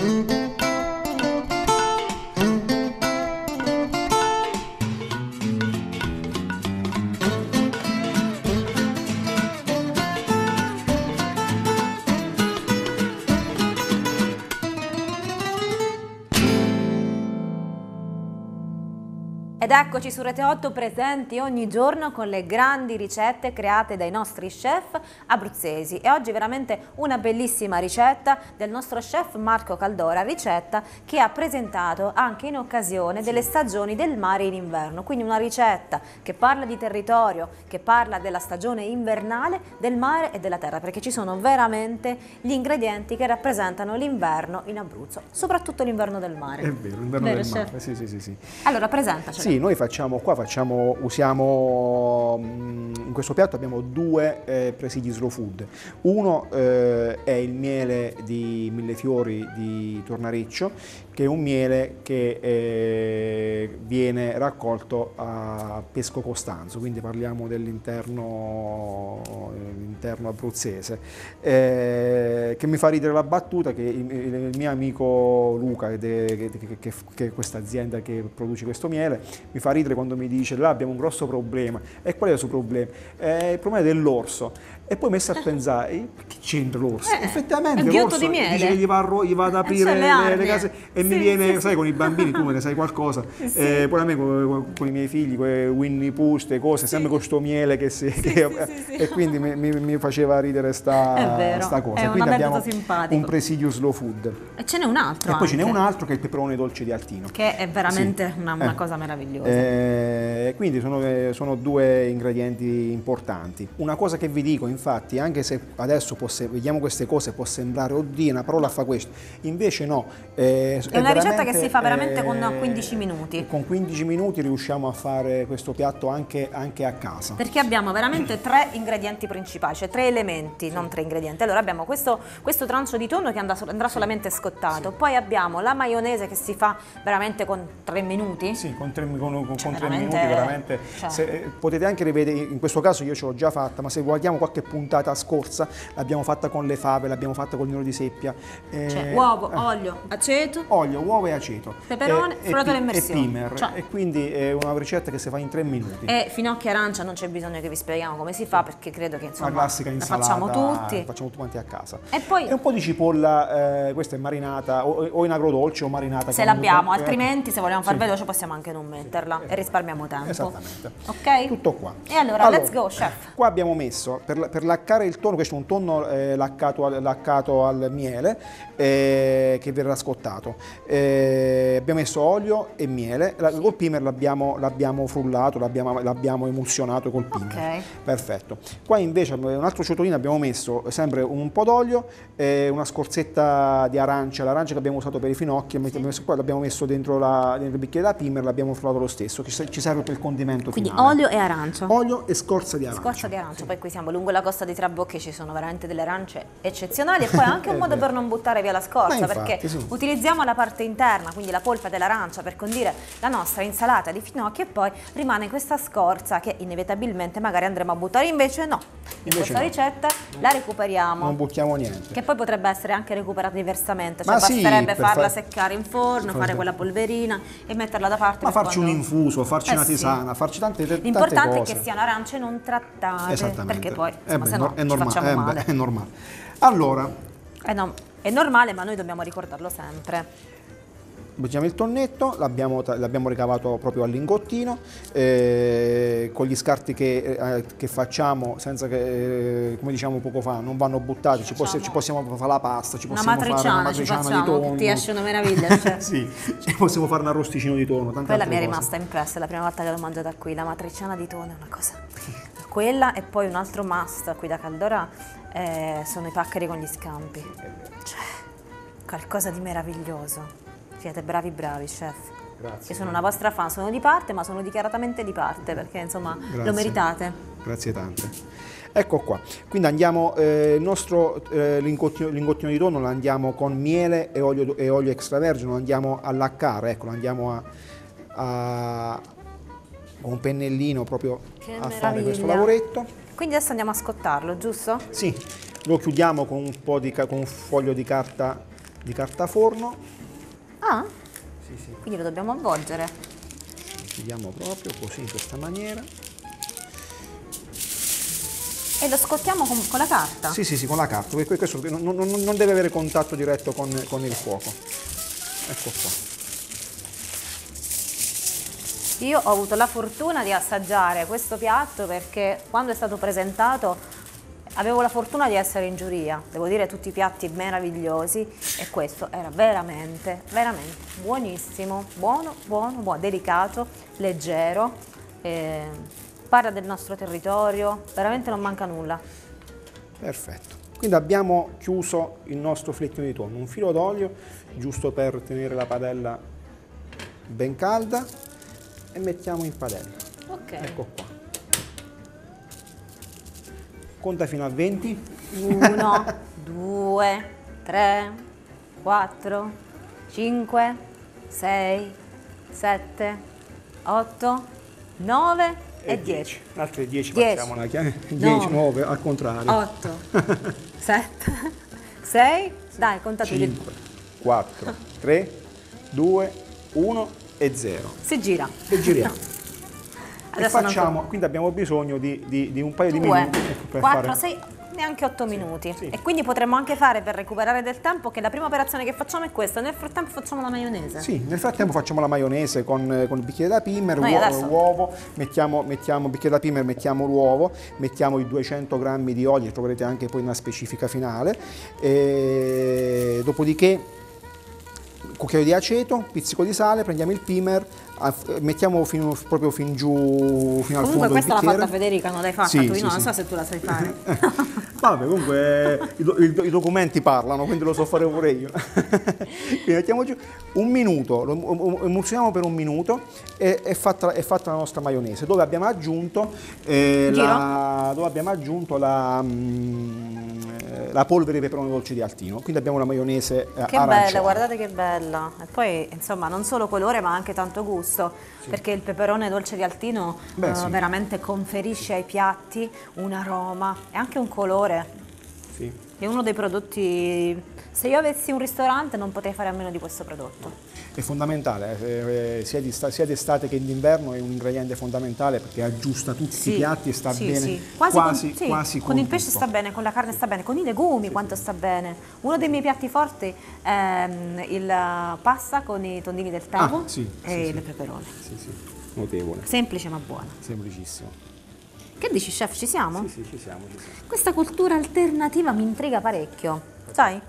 Ed eccoci su Rete 8 presenti ogni giorno con le grandi ricette create dai nostri chef abruzzesi e oggi veramente una bellissima ricetta del nostro chef Marco Caldora, ricetta che ha presentato anche in occasione delle stagioni del mare in inverno, quindi una ricetta che parla di territorio, che parla della stagione invernale del mare e della terra, perché ci sono veramente gli ingredienti che rappresentano l'inverno in Abruzzo, soprattutto l'inverno del mare. È vero, l'inverno Vero, del mare, sì, sì, sì, sì. Allora presentacelo. Sì, noi facciamo qua, facciamo, usiamo, mm, in questo piatto abbiamo due eh, presidi slow food. Uno eh, è il miele di millefiori di Tornareccio, che è un miele che eh, viene raccolto a Pesco Costanzo, quindi parliamo dell'interno interno abruzzese, eh, che mi fa ridere la battuta che il, il mio amico Luca, che, è questa azienda che produce questo miele, mi fa ridere quando mi dice là abbiamo un grosso problema. E qual è il suo problema? Eh, il problema dell'orso. E poi messo a pensare, eh, che c'entra l'orso? Eh, Effettivamente è il ghiotto l'orso di miele. dice che gli va, ro- gli va ad aprire c'è le le, case e mi Sì, viene, sì, sai, sì. con i bambini, tu me ne sai qualcosa. Eh, poi a me con, con i miei figli, con Winnie Pooh, queste cose, sempre con sto miele che si... che-. E quindi mi, mi- mi faceva ridere È sta, vero, sta cosa. è quindi abbiamo simpatico. un presidio slow food. E ce n'è un altro E poi ce n'è un altro che è il peperone dolce di Altino. Che è veramente Sì. una, una Eh. cosa meravigliosa. Eh, quindi sono, eh, sono due ingredienti importanti. Una cosa che vi dico, infatti, anche se adesso se- vediamo queste cose, può sembrare, oddio, una parola fa questo, invece no. eh, È una ricetta che si fa veramente con eh, 15 minuti. Con 15 minuti riusciamo a fare questo piatto anche, anche a casa. Perché abbiamo veramente tre ingredienti principali, cioè tre elementi, non tre ingredienti. Allora abbiamo questo, questo trancio di tonno che andrà, andrà solamente scottato, poi abbiamo la maionese che si fa veramente con tre minuti. Sì, con tre, con- con- con Cioè, tre veramente- minuti veramente. cioè. Se- eh, potete anche rivedere, in questo caso io ce l'ho già fatta, ma se guardiamo qualche puntata scorsa, l'abbiamo fatta con le fave, l'abbiamo fatta con il nero di seppia. eh, Cioè uovo, eh, olio, aceto, olio, uovo e aceto. Peperone, e, frullato pi- all'immersione. E pimer. Cioè. E quindi è una ricetta che si fa in tre minuti. e finocchio e arancia non c'è bisogno che vi spieghiamo come si fa perché credo che insomma la classica la insalata facciamo tutti. la facciamo tutti quanti a casa. E poi- un po' di cipolla, eh, questa è marinata o, o in agrodolce o marinata. Se l'abbiamo, eh, altrimenti se vogliamo far sì. veloce possiamo anche non metterla e risparmiamo tempo. Esattamente. Ok? Tutto qua. E allora, let's go, chef. Qua abbiamo messo, per, la- per laccare il tonno, questo è un tonno eh, laccato, al, laccato al miele, eh, che verrà scottato. Eh, abbiamo messo olio e miele, La- col pimer l'abbiamo, frullato, l'abbiamo, l'abbiamo emulsionato col pimer. Ok. Perfetto. Qua invece, un altro ciotolino abbiamo messo sempre un po' d'olio, e una scorzetta di arancia, l'arancia che abbiamo usato per i finocchi, l'abbiamo messo dentro, la, dentro il bicchiere da pimer, l'abbiamo frullato lo stesso, che ci serve per il condimento Quindi finale. olio e arancia. Olio e scorza di arancia. Scorza di arancia, poi qui siamo lungo la costa di Trabocchi, ci sono veramente delle arance eccezionali e poi anche un È modo vero. per non buttare via la scorza, infatti, perché sì. utilizziamo la parte interna, quindi la polpa dell'arancia per condire la nostra insalata di finocchi e poi rimane questa scorza che inevitabilmente magari andremo a buttare, invece no, in Invece questa no. ricetta la recuperiamo. Non buttiamo niente. Che poi potrebbe essere anche recuperata diversamente, cioè Ma sì, basterebbe per farla far- seccare in forno, per- fare quella polverina e metterla da parte. Ma farci un quando- infuso, farci Eh una sì. tisana, farci tante, tante L'importante è che siano arance non trattate, Esattamente. perché poi Eh beh, se no- è, ci normale, facciamo eh beh, è normale. Allora, Eh no, è normale, ma noi dobbiamo ricordarlo sempre. Buttiamo il tonnetto, l'abbiamo, ricavato proprio all'ingottino, eh, con gli scarti che, eh, che facciamo, senza che, eh, come diciamo poco fa, non vanno buttati, ci, possi- ci possiamo fare la pasta, ci possiamo fare una matriciana ci matriciana di tonno. ti esce una meraviglia, cioè. sì, ci possiamo fare un arrosticino di tonno, Quella mi è rimasta impressa la prima volta che l'ho mangiata qui, la matriciana di tonno è una cosa. Quella e poi un altro must qui da Caldora eh, sono i paccheri con gli scampi. Cioè, qualcosa di meraviglioso. Siete bravi bravi, chef. Grazie. Io sono una vostra fan, sono di parte, ma sono dichiaratamente di parte perché insomma Grazie. lo meritate. Grazie tante. Ecco qua, quindi andiamo, eh, il nostro eh, lingottino, lingottino di tonno lo andiamo con miele e olio, e olio extravergine, lo andiamo a laccare, ecco, lo andiamo a, a- con un pennellino proprio Che a fare meraviglia. questo lavoretto. Quindi adesso andiamo a scottarlo, giusto? Sì, lo chiudiamo con un po' di con un foglio di carta di carta forno. Ah, Sì, sì. quindi lo dobbiamo avvolgere. Chiudiamo proprio così in questa maniera. E lo scottiamo con, con la carta? Sì, sì, sì, con la carta, perché questo non, non- non deve avere contatto diretto con, con il fuoco. Ecco qua. Io ho avuto la fortuna di assaggiare questo piatto perché quando è stato presentato avevo la fortuna di essere in giuria. Devo dire tutti i piatti meravigliosi e questo era veramente, veramente buonissimo, buono, buono, buono, delicato, leggero, eh, parla del nostro territorio, veramente non manca nulla. Perfetto. Quindi abbiamo chiuso il nostro flettino di tonno, un filo d'olio giusto per tenere la padella ben calda e mettiamo in padella. Ok. Ecco qua. Conta fino a 20. 1, 2, 3, 4, 5, 6, 7, 8, 9 e 10. Altre 10 Dieci. facciamo la chiave. Nove. 10, 9 al contrario. 8, 7, 6, dai, conta tu. 5, 4, 3, 2, 1 e 0. Si gira. E giriamo. e Adesso non- facciamo, quindi abbiamo bisogno di, di- di un paio di 2, minuti ecco, per 4, fare 6, neanche 8 minuti. Sì. E quindi potremmo anche fare per recuperare del tempo che la prima operazione che facciamo è questa. Nel frattempo facciamo la maionese. Sì, nel frattempo facciamo la maionese con, eh, con il bicchiere da pimer, uo- adesso- uovo, mettiamo, mettiamo bicchiere da pimer, mettiamo l'uovo, mettiamo i 200 grammi di olio, troverete anche poi una specifica finale, e dopodiché un cucchiaio di aceto, pizzico di sale, prendiamo il pimer, mettiamo fino- proprio fin giù, fino al Comunque fondo questa l'ha fatta Federica, non l'hai fatta Sì, tu, io sì, no, non sì. so se tu la sai fare. Vabbè, comunque i, do- i do- i documenti parlano, quindi lo so fare pure io. quindi mettiamo giù un minuto, lo em- emulsioniamo per un minuto e è fatta, è fatta la nostra maionese, dove abbiamo aggiunto, eh, la, dove abbiamo aggiunto la, mm, eh, la polvere di peperone dolce di Altino. Quindi abbiamo la maionese eh, Che arancione. bella, guardate che bella. E poi, insomma, non solo colore, ma anche tanto gusto, perché il peperone dolce di Altino Beh, eh, sì. veramente conferisce ai piatti un aroma e anche un colore. Sì. È uno dei prodotti. Se io avessi un ristorante non potrei fare a meno di questo prodotto. È fondamentale, eh, eh, sia, d'estate che d'inverno è un ingrediente fondamentale perché aggiusta tutti i piatti e sta sì, bene sì. Quasi, quasi, con, sì, quasi con il pesce sta bene, con la carne sta bene, con i legumi quanto sta bene. Uno dei miei piatti forti è mm, il pasta con i tondini del tavo Ah, sì, e sì, sì. peperone. Sì, sì, notevole, Semplice ma buona. semplicissimo. Che dici chef, ci siamo? Sì, sì, ci siamo, ci siamo. Questa cultura alternativa mi intriga parecchio, sai?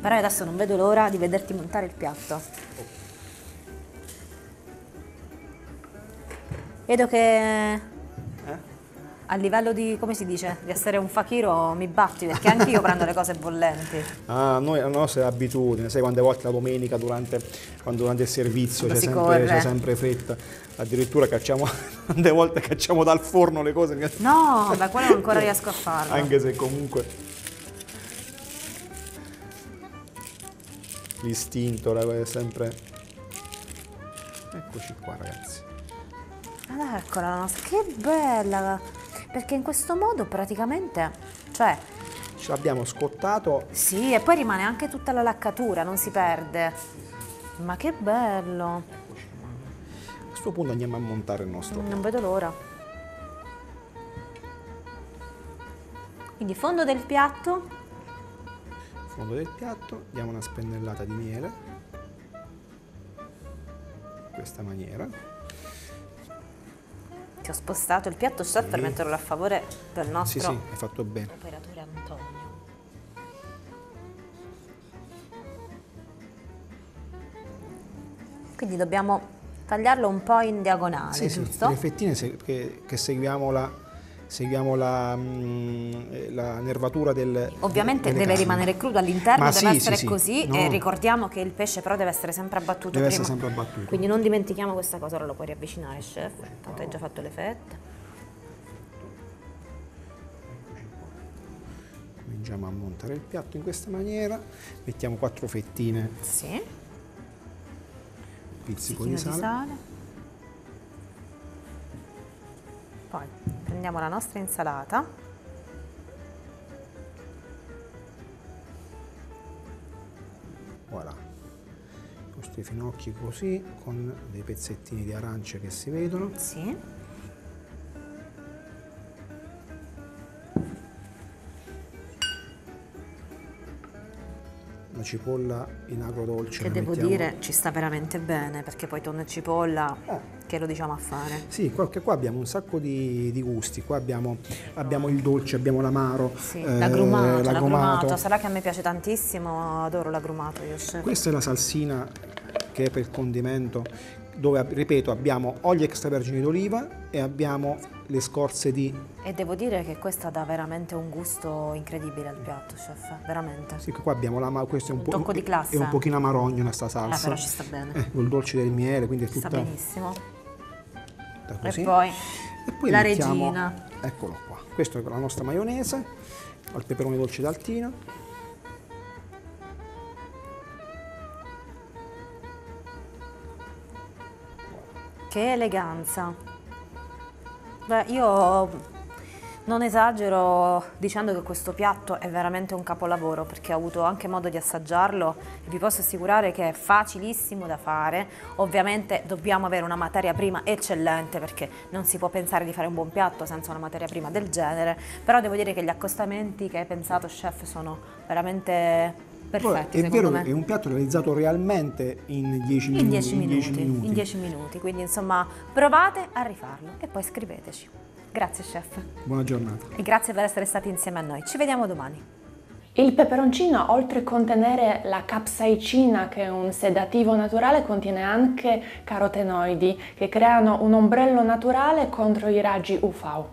Però adesso non vedo l'ora di vederti montare il piatto. Vedo che a livello di, come si dice, di essere un fakiro mi batti perché anche io prendo le cose bollenti. Ah, noi, la nostra abitudine, sai quante volte la domenica durante, quando durante il servizio c'è sempre, sempre fretta, addirittura cacciamo, tante volte cacciamo dal forno le cose, No, beh, quello ancora riesco a farlo. anche se comunque l'istinto la- è sempre... Eccoci qua ragazzi. Ed eccola la nostra, che bella! Perché in questo modo praticamente, cioè, Ce l'abbiamo scottato, sì, e poi rimane anche tutta la laccatura, non si perde. Ma che bello! a questo punto andiamo a montare il nostro Non vedo l'ora. Quindi fondo del piatto, fondo del piatto, diamo una spennellata di miele, in questa maniera. ti ho spostato il piatto per Sì. metterlo a favore del Sì, nostro sì, hai fatto bene. operatore Antonio. Quindi dobbiamo tagliarlo un po' in diagonale, Sì, sì, giusto? le fettine che seguiamo la, seguiamo la, mm, eh, la nervatura del Ovviamente deve carni. rimanere crudo all'interno, Ma deve sì, essere sì, sì. così No. e ricordiamo che il pesce però deve essere sempre abbattuto Deve prima. essere sempre abbattuto. Quindi non dimentichiamo questa cosa, ora lo puoi riavvicinare chef, tanto hai già fatto le fette. Cominciamo a montare il piatto in questa maniera, mettiamo quattro fettine, Sì, pizzico pizzichino di sale. Poi prendiamo la nostra insalata. Ora nostri finocchi così, con dei pezzettini di arance che si vedono. Sì. La cipolla in agrodolce. Che devo mettiamo- dire ci sta veramente bene perché poi tonno e cipolla Eh. Che lo diciamo a fare. Sì, qua, qua abbiamo un sacco di, di gusti, qua abbiamo, abbiamo il dolce, abbiamo l'amaro, Sì, eh, l'agrumato, l'agrumato. sarà che a me piace tantissimo, adoro l'agrumato io chef. Questa è la salsina che è per il condimento, dove, ripeto, abbiamo olio extravergine d'oliva e abbiamo le scorze di... E devo dire che questa dà veramente un gusto incredibile al piatto, chef, veramente. Sì, qua abbiamo l'amaro, questo è un, Un po'... tocco di classe. È un pochino amarognona sta Eh, salsa. però ci sta bene. Eh, con il dolce del miele, quindi è Sta tutta, benissimo. Tutta così. E poi, E poi la mettiamo- regina. Eccolo qua. Questa è la nostra maionese al peperone dolce d'altina. Che eleganza. Beh, io non esagero dicendo che questo piatto è veramente un capolavoro perché ho avuto anche modo di assaggiarlo e vi posso assicurare che è facilissimo da fare. Ovviamente dobbiamo avere una materia prima eccellente perché non si può pensare di fare un buon piatto senza una materia prima del genere, però devo dire che gli accostamenti che hai pensato chef sono veramente perfetti è vero me. che è un piatto realizzato realmente in 10 In minuti. 10 minuti, 10 minuti. in 10 minuti, quindi insomma provate a rifarlo e poi scriveteci. Grazie chef Buona giornata. e grazie per essere stati insieme a noi. Ci vediamo domani. Il peperoncino, oltre a contenere la capsaicina, che è un sedativo naturale, contiene anche carotenoidi che creano un ombrello naturale contro i raggi UV.